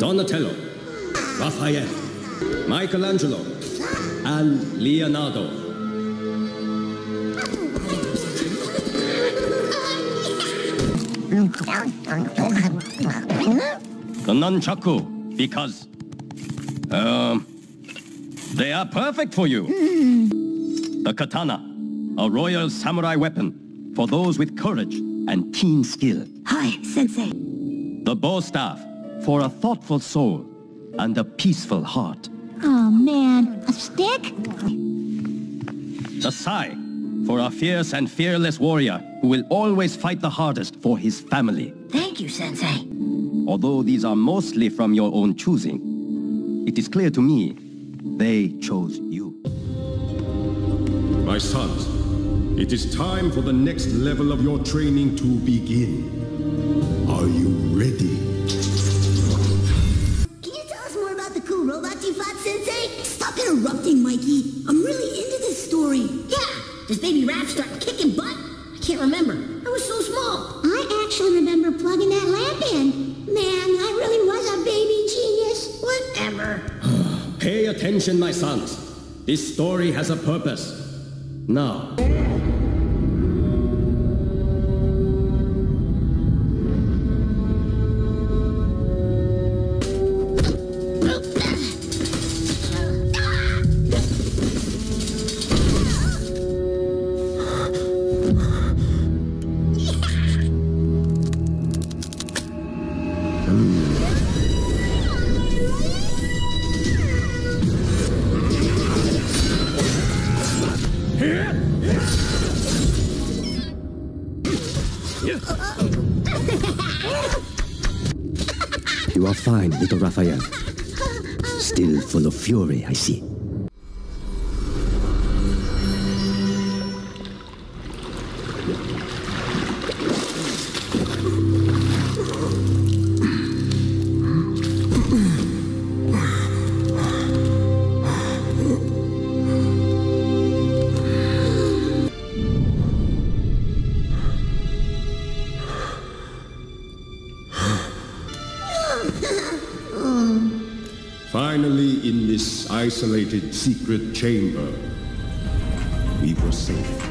Donatello, Raphael, Michelangelo, and Leonardo. The nunchaku, because, um, they are perfect for you. The katana, a royal samurai weapon for those with courage and keen skill. Hi, Sensei. The bow staff, for a thoughtful soul and a peaceful heart. Oh man, a stick? The sai, for a fierce and fearless warrior who will always fight the hardest for his family. Thank you, Sensei. Although these are mostly from your own choosing, it is clear to me they chose you. My sons, it is time for the next level of your training to begin. Are you ready? The cool robots you fought, Sensei? Stop interrupting, Mikey. I'm really into this story. Yeah. Does Baby Raph start kicking butt? I can't remember. I was so small. I actually remember plugging that lamp in. Man, I really was a baby genius. Whatever. Pay attention, my sons. This story has a purpose. Now, are fine, little Raphael. Still full of fury, I see. isolated secret chamber, we were safe.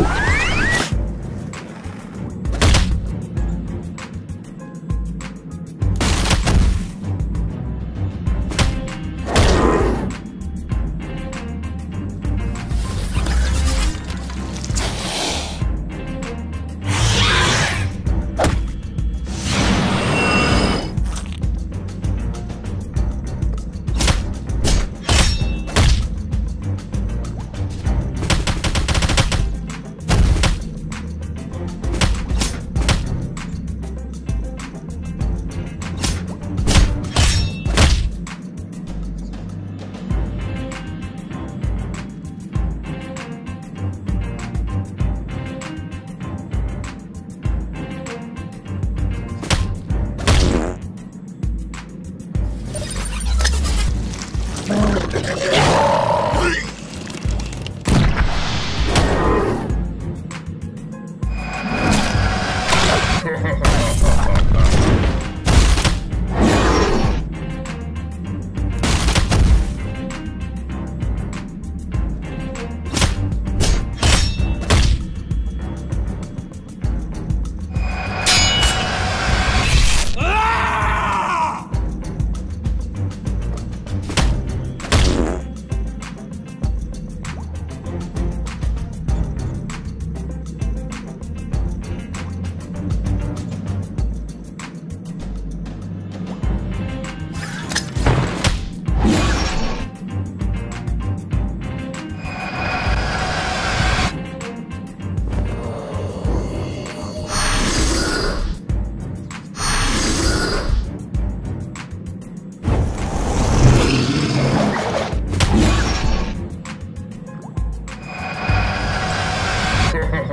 you.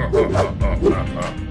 ハハハハ。